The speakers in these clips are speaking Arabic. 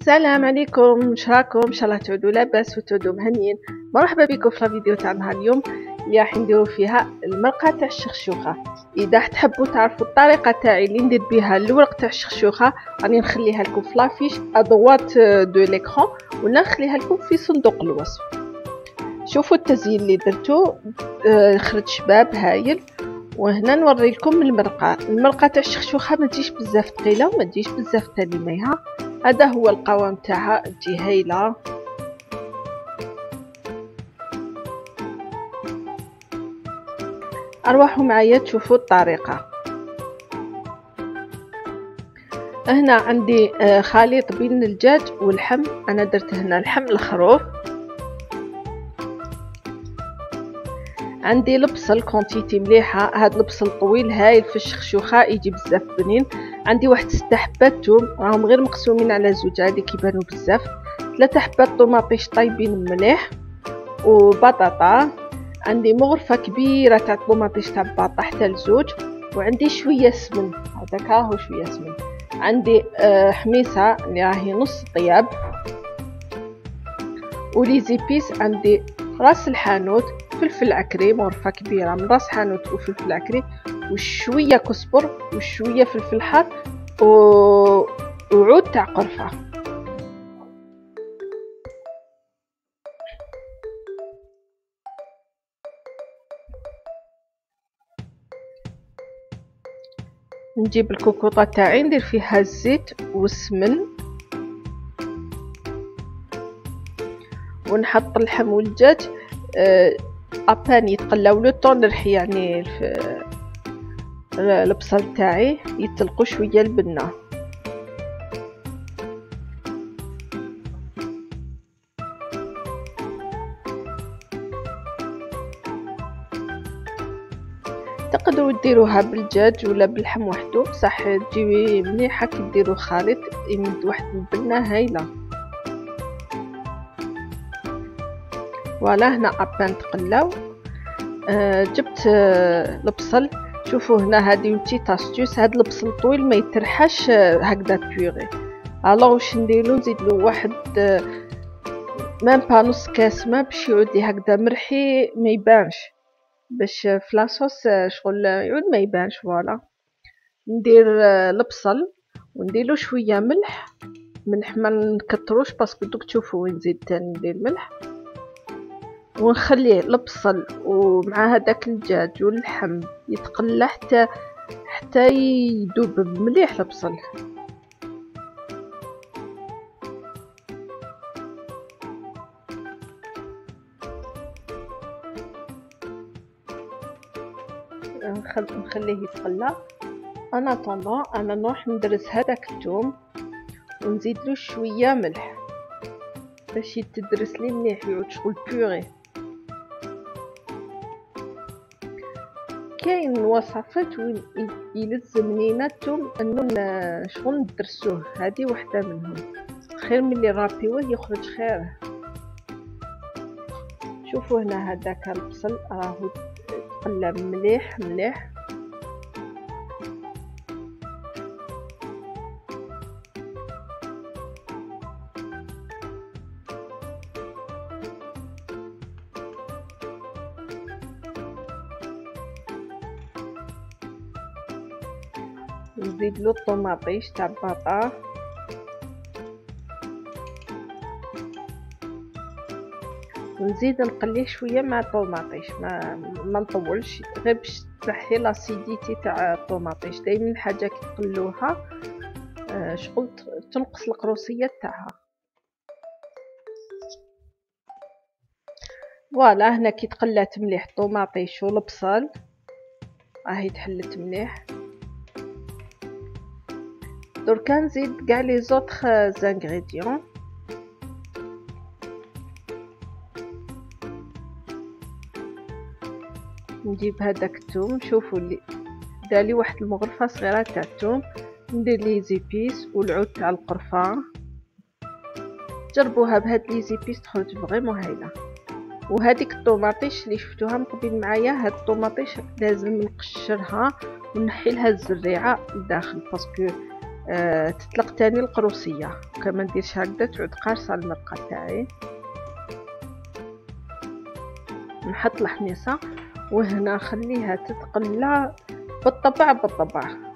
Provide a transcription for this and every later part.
السلام عليكم. شراكم؟ إن شاء الله تعودوا لاباس وتعودوا مهنيين. مرحبا بكم في الفيديو نهار اليوم. اللي راح نديرو فيها المرقة تاع الشخشوخه إذا تحبوا تعرفوا الطريقة تاعي اللي ندير بها الورق تاع الشخشوخه راني نخليها لكم في la fiche à droite de l'écran ونخليها لكم في صندوق الوصف. شوفوا التزيين اللي درتو. آه، خرج شباب هايل. وهنا نوري لكم المرقة. المرقة تاع الشخشوخه ما تجيش بزاف ثقيلة وما تجيش بزاف تلميها هذا هو القوام تاعها تجي هايله اروحوا معايا تشوفوا الطريقة. هنا عندي آه، خليط بين الدجاج واللحم أنا درت هنا لحم الخروف. عندي البصل كونتيتي مليحة. هاد البصل طويل هايل في الشخشوخه يجي بزاف بنين. عندي واحد ستة حبات توم راهم غير مقسومين على زوج هادي كيبانو بزاف. ثلاثة حبات طوماطيش طايبين مليح. وبطاطا. عندي مغرفة كبيرة تاع طوماطيش تاع بطاطا حتى لزوج. وعندي شوية سمن. هذاك هو شوية سمن. عندي آه حميصة اللي راهي نص طياب. ولي زيبيس عندي راس الحانوت. فلفل عكري مغرفة كبيرة من راس حانوت وفلفل عكري وشوية كزبر وشوية فلفل حار و... وعود تاع قرفة. نجيب الكوكوطة تاعي ندير فيها الزيت والسمن ونحط اللحم والدجاج أه ابان يتقلاو لو طون نرحي يعني البصل تاعي يتلقوا شوية البنة. تقدروا ديروها بالدجاج ولا باللحم وحده بصح تجي مليحة كي ديروا خليط يمد واحد البنة هايلة. voilà هنا ابان تقلاو. آه جبت آه البصل شوفوا هنا هذه petite astuce هاد البصل الطويل ما يترحاش آه هكذا بيغي alors واش نديرو؟ نزيد له واحد آه même pas نص كاس ما باش يعود هكذا مرحي ما يبانش. باش في la sauce شغل يعود ما يبانش voilà. ندير البصل وندير له شوية ملح. ملح ما نكتروش باسكو دوك تشوفوا وين نزيد تاني ندير ملح. ونخليه البصل ومع هذاك الدجاج واللحم. يتقلى حتى حتى يذوب مليح البصل نخليه يتقلى. أنا طوندون أنا نروح ندرس هذاك الثوم ونزيد له شوية ملح باش يتدرس لي مليح يعود شغل بيغي كاين وصفات يلزم لينا الثوم انو شغل ندرسوه. هذه وحدة منهم. خير ملي رابيوه يخرج خير شوفوا هنا هذاك البصل راهو تقلى مليح مليح. نزيد له الطوماطيش تاع الباطا ونزيد نقليه شوية مع الطوماطيش ما ما نطولش. غير باش تنحي l'acidité تاع الطوماطيش دائما حاجة كي تقلوها آه شغل تنقص القروسيه تاعها. voilà هنا كي تقلات مليح الطوماطيش والبصل راهي تحلت مليح. دركا نزيد كاع les autres ingrédients. نجيب هذاك الثوم شوفوا لي دالي واحد المغرفة صغيرة تاع الثوم ندير les épices والعود تاع القرفة. جربوها بهاد les épices تخرج vraiment هايلة. وهذيك الطوماطيش اللي شفتوها مقبل معايا هاد الطوماطيش لازم نقشرها ونحي لها الزريعة لداخل parce que أه تطلق تاني القروصية. كما نديرش هكذا تعود قارصة المرقة تاعي. نحط الحميصة وهنا خليها تتقلى بالطبع بالطبع.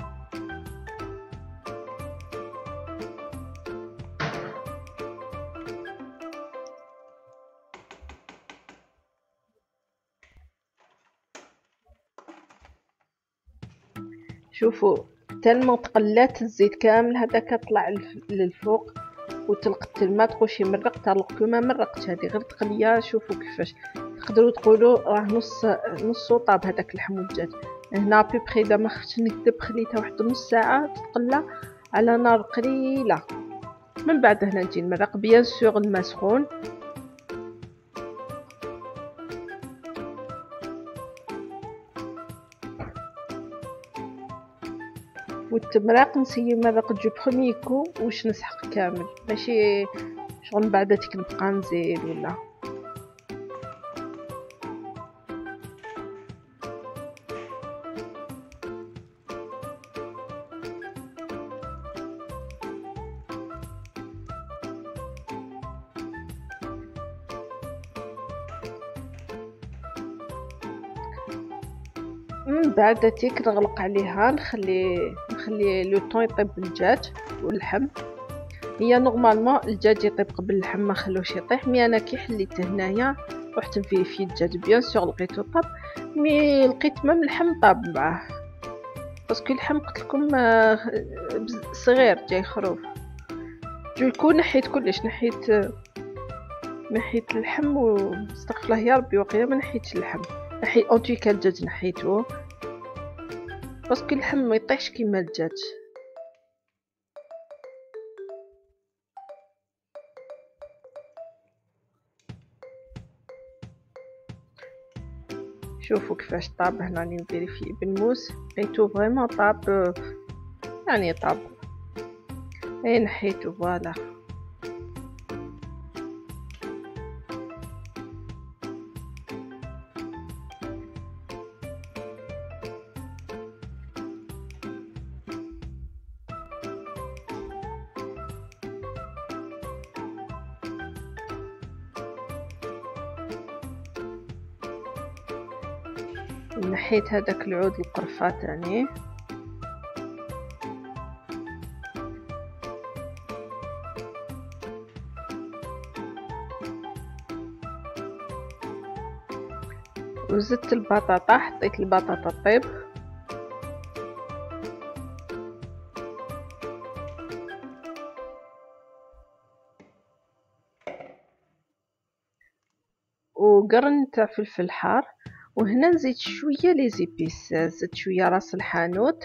شوفوا تلمو تقلات الزيت كامل هذاك طلع للفوق وتلقت الماء تقولش مرق تلقت ما مرقت هذه غير تقلية شوفوا كيفاش. تقدروا تقولوا راه نص نص طاب هذاك اللحم والدجاج. هنا بيبخي إذا ما خفتش نكذب خليتها واحد نص ساعة تتقلى على نار قليلة. من بعد هنا نجي نمرق بيان سور الماء سخون. والتمراق نسيي مرق جو بخومي كو واش نسحق كامل. ماشي شغل بعد تيك نبقى نزيد ولا؟ من بعد تيك نغلق عليها نخلي نخلي le temps يطيب الدجاج واللحم. هي normalement الدجاج يطيب قبل اللحم ما خلوش يطيح. mais أنا كي حليته هنايا رحت في الدجاج bien sûr لقيتو طاب. مي لقيت مام اللحم طاب معاه. parce que اللحم قلت لكم آه، صغير جاي خروف. جو نحيت كلش نحيت نحيت اللحم واستغفر الله يا ربي وقيلا ما نحيتش اللحم. نحي en tout cas الدجاج نحيتو. parce que اللحم ما يطيحش كيما الدجاج شوفوا كيفاش طاب هنا راني ن vérifier بالموس لقيتو vraiment طاب يعني طاب. et نحيتو voilà. نحيت هذاك العود القرفة تاني وزدت البطاطا حطيت البطاطا طيب وقرن تاع فلفل حار وهنا نزيد شوية les épices زدت شوية راس الحانوت.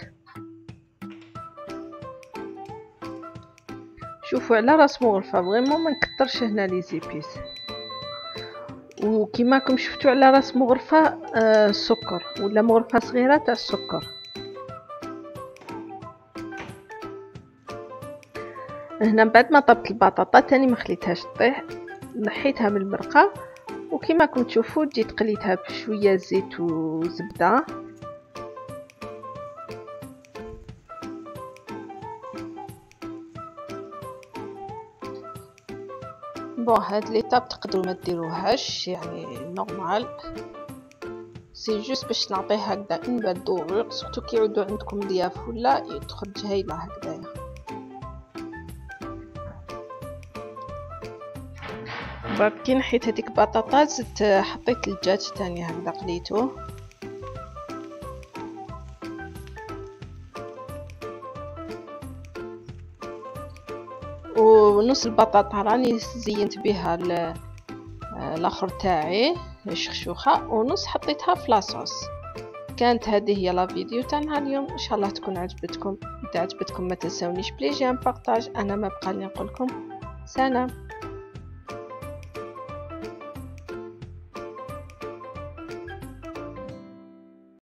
شوفوا على راس مغرفة vraiment ما نكثرش هنا les épices. وكما راكم شفتوا على راس مغرفة آه سكر ولا مغرفة صغيرة تاع السكر. هنا بعد ما طبت البطاطا تاني ما خليتهاش تطيح نحيتها من المرقة. وكما راكم تشوفوا جيت قليتها بشوية زيت وزبدة. bon هاد les étapes تقدروا ما ديروهاش يعني normal c'est juste باش نعطيه هكذا une belle surtout كي يعودوا عندكم ضياف ولا تخرج هايله هكذايا. برك كي نحيت هذيك بطاطا زدت حطيت الدجاج تاني هكذا قليتو. ونص البطاطا راني زينت بها الآخر تاعي الشخشوخه ونص حطيتها في لاصوص كانت هذه هي لا فيديو تاعنا اليوم. إن شاء الله تكون عجبتكم. إذا عجبتكم ما تنسونيش بلي بارطاج. أنا ما بقى لي نقول لكم سلام.